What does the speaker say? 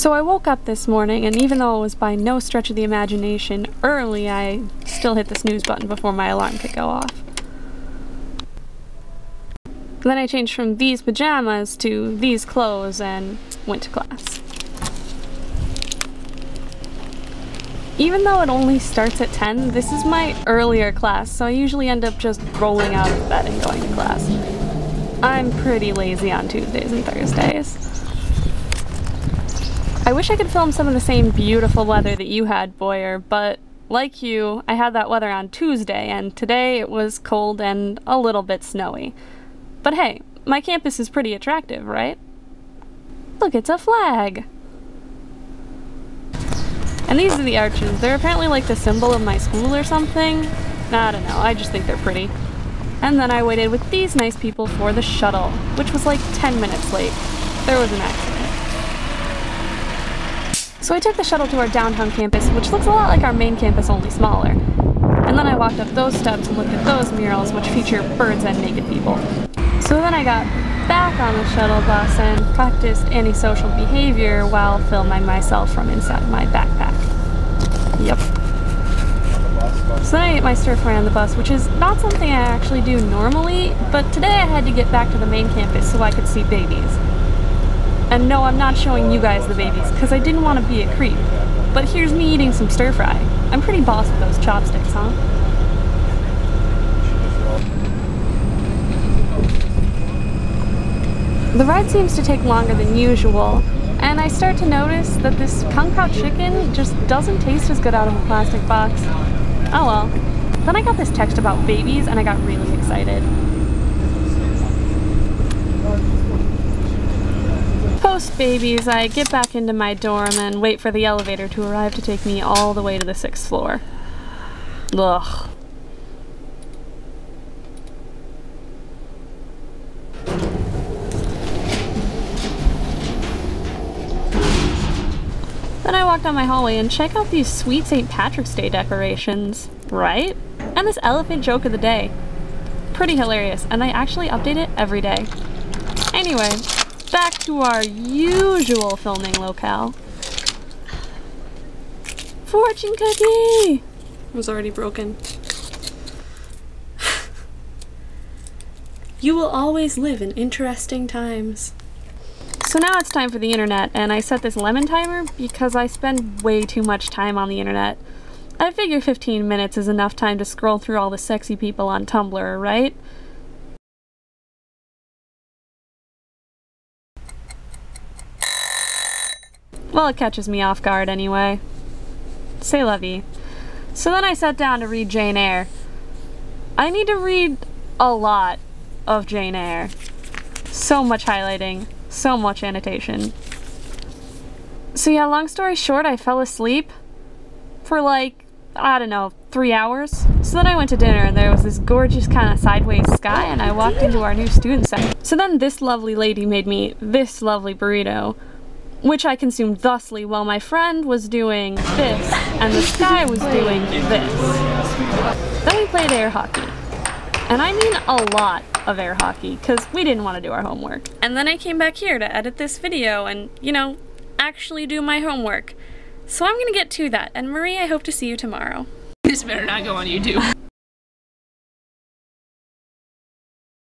So I woke up this morning, and even though it was by no stretch of the imagination early, I still hit the snooze button before my alarm could go off. Then I changed from these pajamas to these clothes and went to class. Even though it only starts at 10, this is my earlier class, so I usually end up just rolling out of bed and going to class. I'm pretty lazy on Tuesdays and Thursdays. I wish I could film some of the same beautiful weather that you had, Boyer, but like you, I had that weather on Tuesday, and today it was cold and a little bit snowy. But hey, my campus is pretty attractive, right? Look, it's a flag! And these are the arches. They're apparently like the symbol of my school or something. I don't know, I just think they're pretty. And then I waited with these nice people for the shuttle, which was like 10 minutes late. There was an accident. So I took the shuttle to our downtown campus, which looks a lot like our main campus, only smaller. And then I walked up those steps and looked at those murals, which feature birds and naked people. So then I got back on the shuttle bus and practiced antisocial behavior while filming myself from inside my backpack. Yep. So then I ate my stir fry on the bus, which is not something I actually do normally, but today I had to get back to the main campus so I could see babies. And no, I'm not showing you guys the babies, because I didn't want to be a creep. But here's me eating some stir fry. I'm pretty boss with those chopsticks, huh? The ride seems to take longer than usual, and I start to notice that this kung pao chicken just doesn't taste as good out of a plastic box. Oh well. Then I got this text about babies and I got really excited. Post babies, I get back into my dorm and wait for the elevator to arrive to take me all the way to the sixth floor. Ugh. Then I walk down my hallway and check out these sweet St. Patrick's Day decorations, right? And this elephant joke of the day. Pretty hilarious, and I actually update it every day. Anyway, back to our usual filming locale. Fortune cookie! It was already broken. you will always live in interesting times. So now it's time for the internet, and I set this lemon timer because I spend way too much time on the internet. I figure 15 minutes is enough time to scroll through all the sexy people on Tumblr, right? Well, it catches me off guard anyway. Say lovey. So then I sat down to read Jane Eyre. I need to read a lot of Jane Eyre. So much highlighting, so much annotation. So yeah, long story short, I fell asleep for like, I don't know, three hours. So then I went to dinner and there was this gorgeous kind of sideways sky and I walked into our new student center. So then this lovely lady made me this lovely burrito, which I consumed thusly while my friend was doing this and the sky was doing this. Then we played air hockey. And I mean a lot of air hockey, because we didn't want to do our homework. And then I came back here to edit this video and, you know, actually do my homework. So I'm gonna get to that, and Marie, I hope to see you tomorrow. This better not go on YouTube.